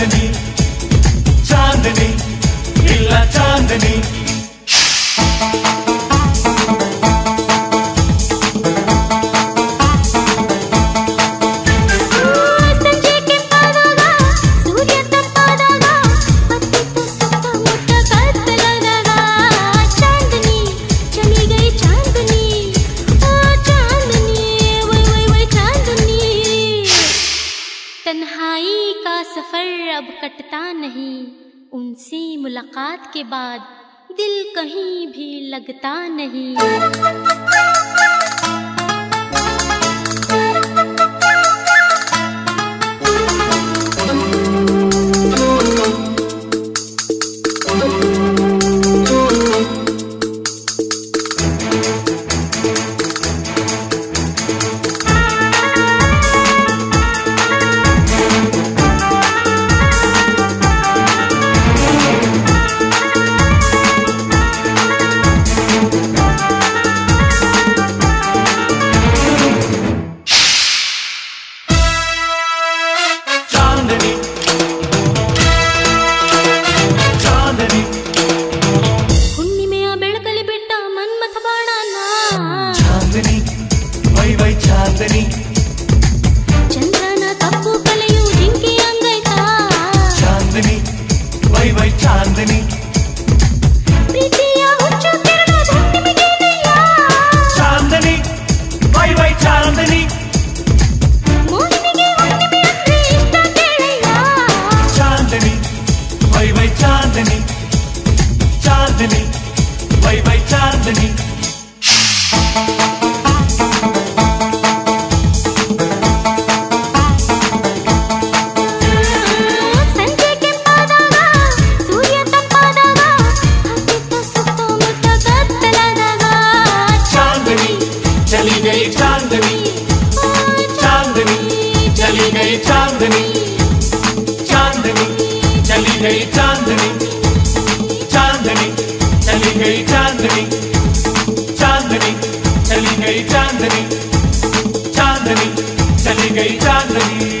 with तन्हाई का सफ़र अब कटता नहीं। उनसे मुलाकात के बाद दिल कहीं भी लगता नहीं। me. चली गई चांदनी चांदनी, चली गई चांदनी चांदनी, चली गई चांदनी चांदनी, चली गई चांदनी चांदनी, चली गई चांदनी।